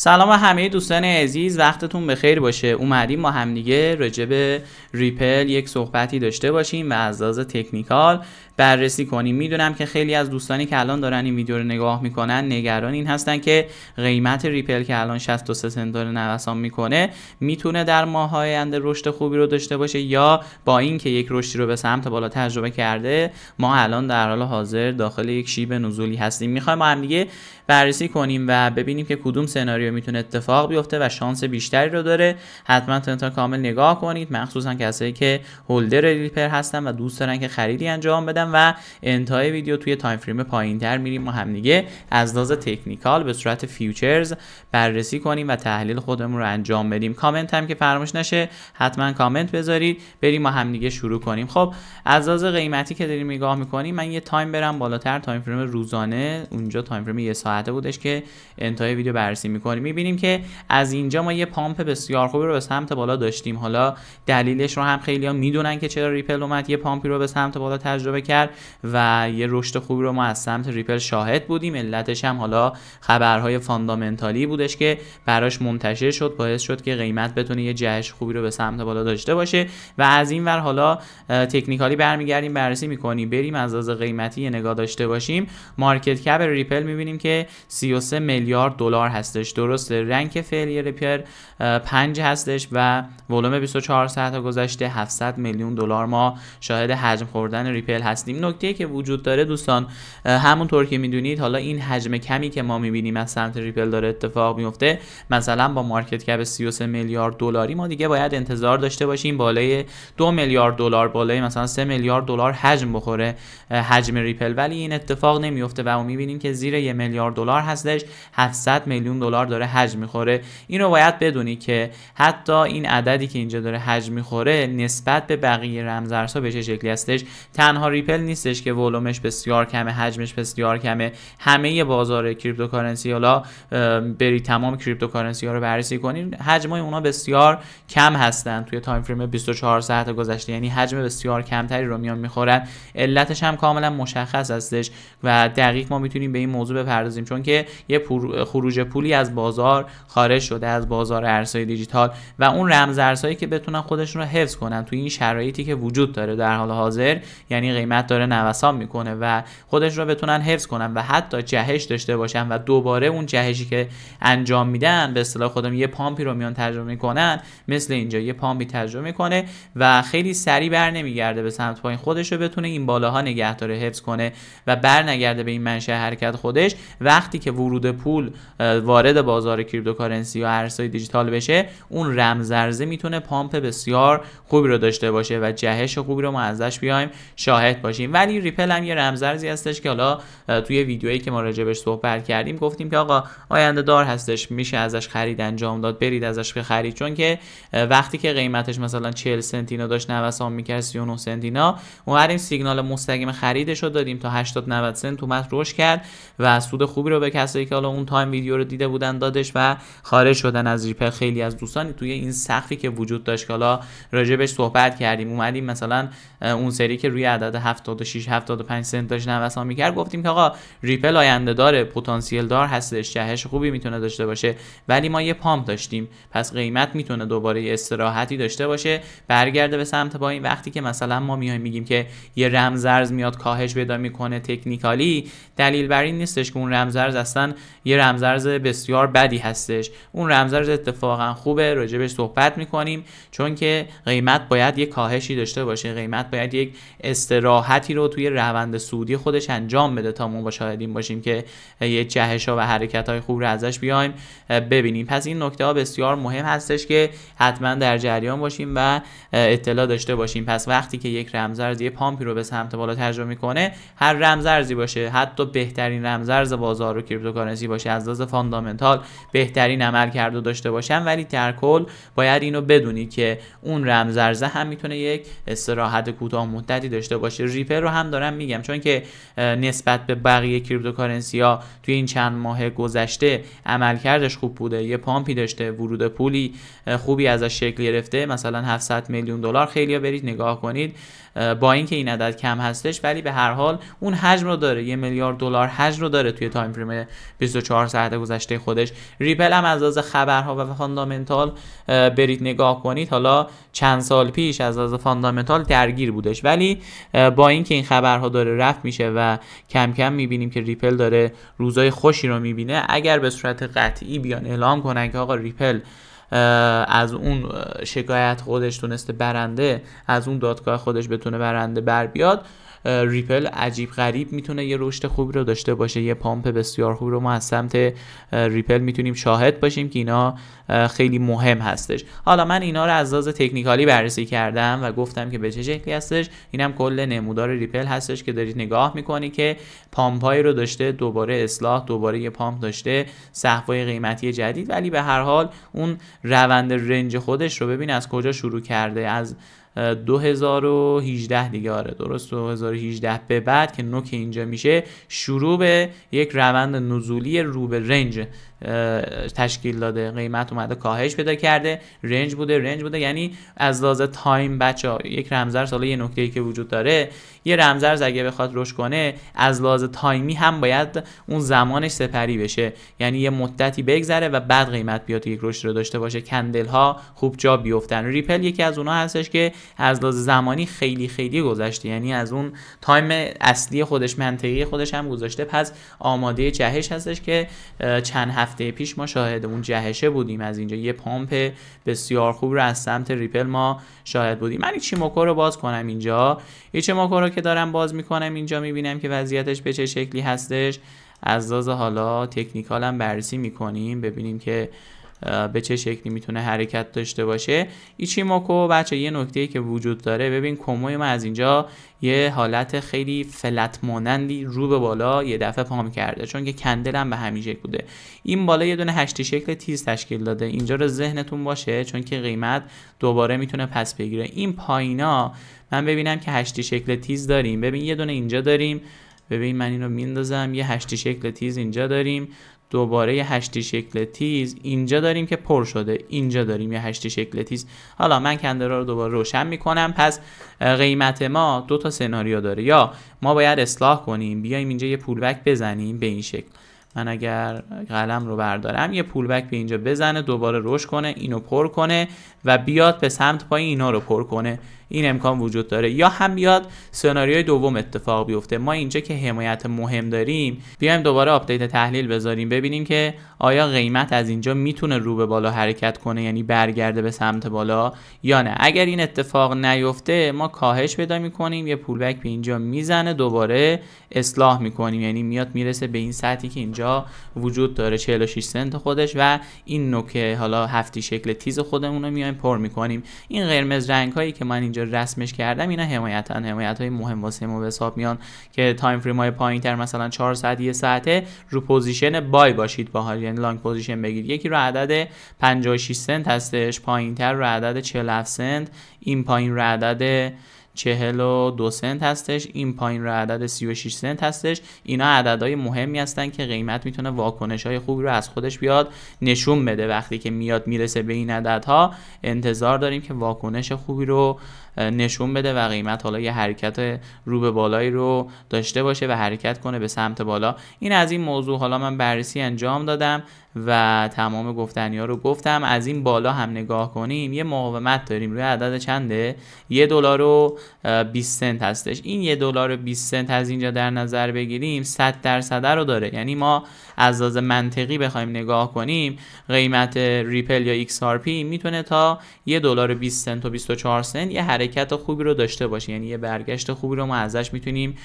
سلام همه دوستان عزیز وقتتون بخیر باشه. اومدیم ما همدیگه راجع به ریپل یک صحبتی داشته باشیم و از لحاظ technical بررسی کنیم. می‌دونم که خیلی از دوستانی که الان دارن این ویدیو رو نگاه می‌کنن نگران این هستن که قیمت ریپل که الان 63 سنت داره نوسان می‌کنه می‌تونه در ماه آینده رشد خوبی رو داشته باشه یا با اینکه یک رشدی رو به سمت بالا تجربه کرده ما الان در حال حاضر داخل یک شیب نزولی هستیم. می‌خوایم ما هم دیگه بررسی کنیم و ببینیم که کدوم سناریو می‌تونه اتفاق بیفته و شانس بیشتری رو داره. حتما تا کامل نگاه کنید. مخصوصا کسایی که holder ریپل هستن و دوست دارن که خریدی انجام بدن و انتهای ویدیو توی time frame پایین تر میریم و هم دیگه از لحاظ technical به صورت futures بررسی کنیم و تحلیل خودمون رو انجام بدیم. کامنت هم که فراموش نشه حتما کامنت بذارید. بریم ما هم دیگه شروع کنیم. خب از لحاظ قیمتی که داریم نگاه می‌کنیم من یه time برم بالاتر. time frame روزانه. اونجا time frame یه ساعته بودش که انتهای ویدیو بررسی می‌کنیم. می‌بینیم که از اینجا ما یه pump بسیار خوبی رو به سمت بالا داشتیم. حالا دلیلش رو هم خیلی ها می‌دونن که چرا ریپل اومد. یه pump ی رو به سمت بالا تجربه کرد و یه رشد خوبی رو ما از سمت ریپل شاهد بودیم. علتش هم حالا خبرهای fundamental ی بودش که براش منتشر شد. باعث شد که قیمت بتونه یه جهش خوبی رو به سمت بالا داشته باشه. و از این ور حالا technical ی برمیگردیم بررسی می‌کنیم بریم از از قیمتی یه نگاه داشته باشیم. market cap ریپل می‌بینیم که 33 میلیارد دلار هستش. درسته. rank فعلی ریپل 5 هستش و ولوم 24 ساعت گذشته 700 میلیون دلار ما شاهد حجم خوردن ریپل هستیم. نکته که وجود داره دوستان همونطور که می‌دونید حالا این حجم کمی که ما می‌بینیم از سمت ریپل داره اتفاق میفته مثلا با market cap 33 میلیارد دلاری ما دیگه باید انتظار داشته باشیم بالای 2 میلیارد دلار بالای مثلا 3 میلیارد دلار حجم بخوره حجم ریپل ولی این اتفاق نمیفته و ما می‌بینیم که زیر 1 میلیارد دلار هستش. 700 میلیون دلار داره حجم می‌خوره. اینو باید بدونی که حتی این عددی که اینجا داره حجم می‌خوره نسبت به بقیه رمزارزها به چه شکلی هستش. تنها ریپل نیستش که ولومش بسیار کمه حجمش بسیار کمه. همه بازار cryptocurrency حالا برید تمام cryptocurrency ها رو بررسی کنید حجم اونا بسیار کم هستن. توی time frame 24 ساعت گذشته یعنی حجم بسیار کمتری رو میان می‌خورن. علتش هم کاملا مشخص هستش و دقیق ما می‌تونیم به این موضوع بپردازیم چون که یه خروج پولی از بازار خارج شده از بازار ارزهای دیجیتال و اون رمز ارزهایی که بتونن خودشون رو حفظ کنن توی این شرایطی که وجود داره در حال حاضر یعنی قیمت داره نوسان می‌کنه و خودش رو بتونن حفظ کنن و حتی جهش داشته باشن و دوباره اون جهشی که انجام میدن به اصطلاح خودم یه pump ی رو میان تجربه می‌کنن مثل اینجا یه pump ی تجربه می‌کنه و خیلی سریع بر نمیگرده به سمت پایین. خودش رو بتونه این بالاها نگه داره حفظ کنه و بر نگرده به این منشأ حرکت خودش. وقتی که ورود پول وارد بازار cryptocurrency و ارزهای دیجیتال بشه اون رمزارزه می‌تونه pump بسیار خوبی رو داشته باشه و جهش خوبی رو ما ازش بیایم شاهد باشیم. ولی ریپل هم یه رمزارزی هستش که حالا توی ویدیویی که ما راجبش صحبت کردیم گفتیم که آقا آینده دار هستش میشه ازش خرید انجام داد برید ازش بخرید چون که وقتی که قیمتش مثلا 40 سنت اینا داشت نوسان می‌کرد 39 سنت اینا اومدیم سیگنال مستقیم خریدش رو دادیم تا 80 90 سنت اومد رشد کرد و سود خوبی رو به کسایی که حالا اون time ویدیو رو دیده بودن دادش و خارج شدن از ریپل خیلی از دوستان توی این سقفی که وجود داشت که حالا راجبش صحبت کردیم اومدیم مثلا اون سری که روی عدد 76 75 سنت داشت نوسان می‌کرد گفتیم که آقا ریپل آینده داره پتانسیل دار هستش جهش خوبی می‌تونه داشته باشه ولی ما یه پامپ داشتیم. پس قیمت می‌تونه دوباره استراحتی داشته باشه. برگرده به سمت پایین. وقتی که مثلا ما میایم میگیم که یه رمزرز میاد کاهش پیدا می‌کنه تکنیکالی دلیل بر این نیستش که اون رمزرز اصلا یه رمزرز بسیار بدی هستش. اون رمزرز اتفاقا خوبه راجبش صحبت می‌کنیم چون که قیمت باید یه کاهشی داشته باشه قیمت باید یک استراحتی رو توی روند سودی خودش انجام بده تا ما شاهدیم باشیم که یه جهش ها و حرکت های خوب رو ازش بیایم ببینیم. پس این نکته ها بسیار مهم هستش که حتما در جریان باشیم و اطلاع داشته باشیم. پس وقتی که یک رمزارز یه pump ی رو به سمت بالا تجربه می‌کنه هر رمزارزی باشه حتی بهترین رمزارز بازار و cryptocurrency باشه از لحاظ fundamental بهترین عملکرد رو داشته باشن. ولی در کل باید اینو بدونی که اون رمزارزه هم می‌تونه یک استراحت کوتاه مدتی داشته باشه. ریپل رو هم دارم میگم چون که نسبت به بقیه cryptocurrency ها توی این چند ماه گذشته عملکردش خوب بوده. یه pump ی داشته ورود پولی خوبی ازش شکل گرفته. مثلا 700 میلیون دلار خیلی برید نگاه کنید. با اینکه این عدد کم هستش ولی به هر حال اون حجم رو داره. یه میلیارد دلار حجم رو داره توی time frame 24 ساعت گذشته خودش. ریپل هم از لحاظ خبرها و fundamental برید نگاه کنید. حالا چند سال پیش از لحاظ fundamental درگیر بودش. ولی با اینکه این خبرها داره رفع میشه و کم کم می‌بینیم که ریپل داره روزای خوشی رو می‌بینه اگر به صورت قطعی بیان اعلام کنن که آقا ریپل از اون شکایت خودش تونسته برنده از اون دادگاه خودش بتونه برنده بر بیاد ریپل عجیب غریب می‌تونه یه رشد خوبی رو داشته باشه یه pump بسیار خوبی رو ما از سمت ریپل می‌تونیم شاهد باشیم که اینا خیلی مهم هستش. حالا من اینا رو از لحاظ technical ی بررسی کردم و گفتم که به چه شکلی هستش. اینم کل نمودار ریپل هستش که دارید نگاه می‌کنی که pump هایی رو داشته دوباره اصلاح دوباره یه pump داشته سقفای قیمتی جدید ولی به هر حال اون روند range خودش رو ببین از کجا شروع کرده از 2018 دیگه آره درست 2018 به بعد که نوک اینجا میشه شروع به یک روند نزولی رو به range تشکیل داده قیمت اومده کاهش پیدا کرده range بوده range بوده یعنی از لحاظ time بچه ها یک رمزارز حالا یه نکته ای که وجود داره یه رمزارز اگه بخواد رشد کنه از لحاظ time ی هم باید اون زمانش سپری بشه. یعنی یه مدتی بگذره و بعد قیمت بیاد یک رشد رو داشته باشه. candle ها خوب جا بیفتن. ریپل یکی از اونها هستش که از لحاظ زمانی خیلی خیلی گذشته. یعنی از اون time اصلی خودش منطقی خودش هم گذشته پس آماده جهش هستش که چند هفته پیش ما شاهد اون جهشه بودیم. از اینجا یه pump بسیار خوب رو از سمت ریپل ما شاهد بودیم. من ایچیموکو رو باز کنم اینجا. ایچیموکو رو که دارم باز می‌کنم اینجا می‌بینم که وضعیتش به چه شکلی هستش. از لحاظ حالا تکنیکال هم بررسی می‌کنیم ببینیم که به چه شکلی می‌تونه حرکت داشته باشه. ایچیموکو بچه یه نکته که وجود داره. ببین کوموی ما از اینجا یه حالت خیلی فلت مانندی رو به بالا یه دفعه پام کرده چون که کندل هم به همین شکل بوده. این بالا یه دونه هشتی شکل تیز تشکیل داده. اینجا رو ذهنتون باشه چون که قیمت دوباره می‌تونه پس بگیره. این پایینا من ببینم که هشتی شکل تیز داریم. ببین یه دونه اینجا داریم. ببین من اینو میندازم یه هشتی شکل تیز اینجا داریم. دوباره یه هشتی شکل تیز. اینجا داریم که پر شده. اینجا داریم یه هشتی شکل تیز. حالا من کندرا رو دوباره روشن می‌کنم. پس قیمت ما دو تا سناریو داره. یا ما باید اصلاح کنیم. بیایم اینجا یه پولبک بزنیم به این شکل. من اگر قلم رو بردارم یه پولبک به اینجا بزنه دوباره روش کنه اینو پر کنه و بیاد به سمت پایین اینا رو پر کنه. این امکان وجود داره. یا هم بیاد سناریوی دوم اتفاق بیفته. ما اینجا که حمایت مهم داریم بیایم دوباره update تحلیل بذاریم ببینیم که آیا قیمت از اینجا می‌تونه رو به بالا حرکت کنه یعنی برگرده به سمت بالا یا نه. اگر این اتفاق نیفته ما کاهش پیدا می‌کنیم یه pullback به اینجا می‌زنه دوباره اصلاح می‌کنیم. یعنی میاد می‌رسه به این سطحی که اینجا وجود داره. 46 سنت خودش و این نوک حالا هفتی شکل تیز خودمون رو میایم پر می‌کنیم. این قرمز رنگ هایی که من اینجا رسمش کردم اینا حمایتن. حمایت های مهم واسه ما به حساب میان که time frame های پایین تر مثلا 4 ساعت یه ساعته رو position buy باشید حالا. یعنی long position بگیرید. یکی رو عدد 56 سنت هستش پایین تر رو عدد 47 سنت این پایین رو عدد 42 سنت هستش. این پایین رو عدد 36 سنت هستش. اینا عددهای مهمی هستن که قیمت می‌تونه واکنش های خوبی رو از خودش بیاد نشون بده. وقتی که میاد می‌رسه به این عددها انتظار داریم که واکنش خوبی رو نشون بده و قیمت حالا یه حرکت رو به بالایی رو داشته باشه و حرکت کنه به سمت بالا. این از این موضوع حالا من بررسی انجام دادم و تمام گفتنی ها رو گفتم. از این بالا هم نگاه کنیم. یه مقاومت داریم. روی عدد چنده؟ یه دلار و 20 سنت هستش. این یه دلار و 20 سنت از اینجا در نظر بگیریم 100 درصد رو داره. یعنی ما از لحاظ منطقی بخوایم نگاه کنیم قیمت ریپل یا XRP می‌تونه تا یه دلار 20 سنت و 24 سنت یه حرکت خوبی رو داشته باشه یعنی یه برگشت خوبی رو ما ازش می‌تونیم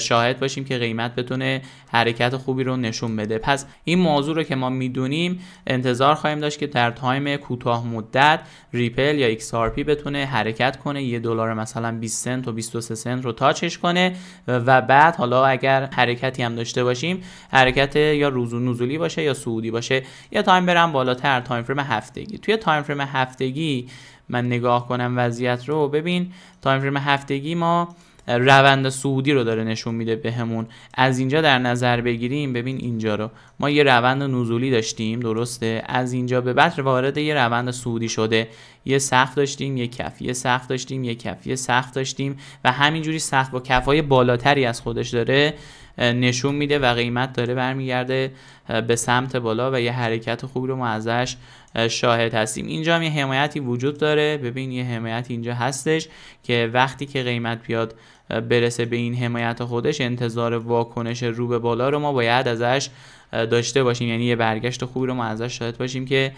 شاهد باشیم که قیمت بتونه حرکت خوبی رو نشون بده. پس این موضوع رو که ما می‌دونیم انتظار خواهیم داشت که در time کوتاه مدت ریپل یا XRP بتونه حرکت کنه. یه دلار مثلا 20 سنت و 23 سنت رو touch ش کنه و بعد حالا اگر حرکتی هم داشته باشیم حرکت یا روز نزولی باشه یا صعودی باشه. یا time برم بالاتر time frame هفتگی. توی time frame هفتگی من نگاه کنم وضعیت رو. ببین time frame هفتگی ما روند صعودی رو داره نشون میده بهمون. از اینجا در نظر بگیریم ببین اینجا رو. ما یه روند نزولی داشتیم درسته؟ از اینجا به بعد وارد یه روند صعودی شده. یه سقف داشتیم یه کف. یه سقف داشتیم یه کف. یه سقف داشتیم و همینجوری سقف با کفای بالاتری از خودش داره نشون میده و قیمت داره برمیگرده به سمت بالا و یه حرکت خوبی رو ما ازش شاهد هستیم. اینجا هم یه حمایتی وجود داره. ببین یه حمایت اینجا هستش که وقتی که قیمت بیاد برسه به این حمایت خودش انتظار واکنش رو به بالا رو ما باید ازش داشته باشیم. یعنی یه برگشت خوبی رو ما ازش شاهد باشیم که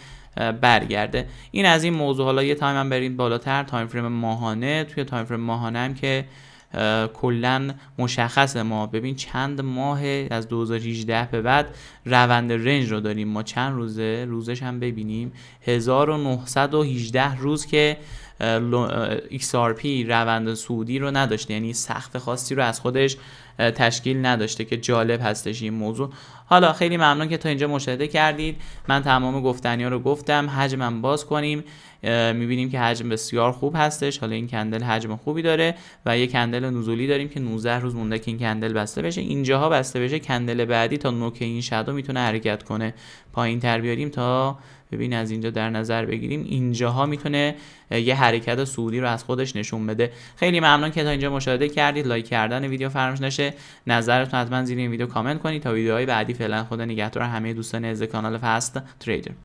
برگرده. این از این موضوع. حالا یه time هم بریم بالاتر. time frame ماهانه. توی time frame ماهانه هم که کلا مشخص ما ببین چند ماه از 2018 به بعد روند رنج رو داریم. ما چند روزه؟ روزش هم ببینیم. 1918 روز که XRP روند سعودی رو نداشته یعنی سخت خاصی رو از خودش تشکیل نداشته که جالب هستش این موضوع. حالا خیلی ممنون که تا اینجا مشاهده کردید. من تمام گفتنی ها رو گفتم. حجمم باز کنیم. می‌بینیم که حجم بسیار خوب هستش. حالا این کندل حجم خوبی داره و یه کندل نزولی داریم که 19 روز مونده که این کندل بسته بشه. اینجاها بسته بشه کندل بعدی تا نوک این شادو می‌تونه حرکت کنه. پایین تر بیاریم تا ببین از اینجا در نظر بگیریم اینجاها می‌تونه یه حرکت سعودی رو از خودش نشون بده. خیلی ممنون که تا اینجا مشاهده کردید. لایک کردن ویدیو فراموش نشه. نظرتون حتما زیر این ویدیو کامنت کنید تا ویدیوهای بعدی فعلا خدا نگهدار. همه دوستان از کانال فست تریدر.